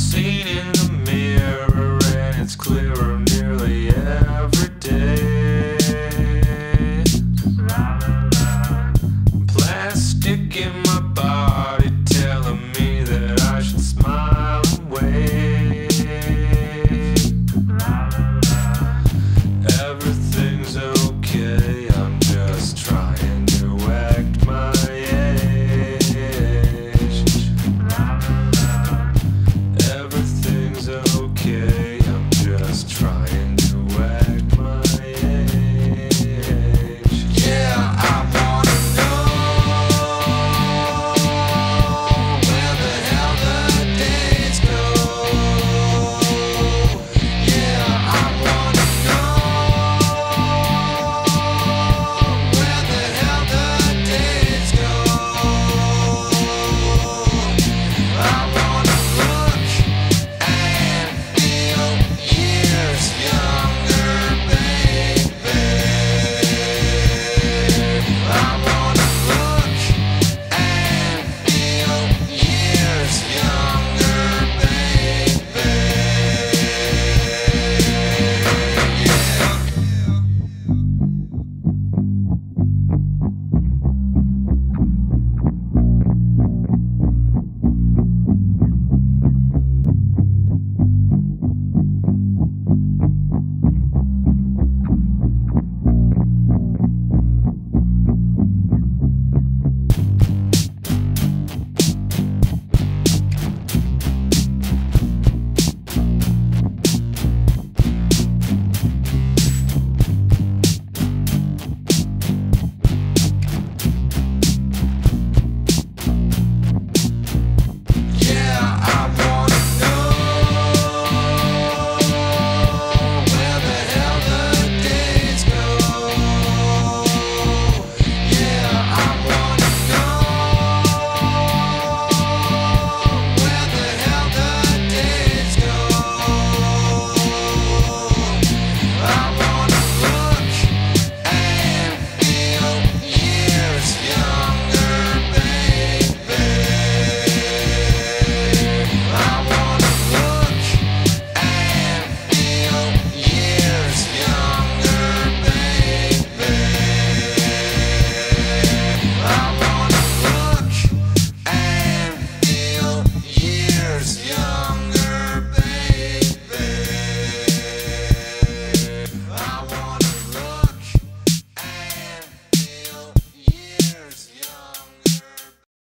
seen in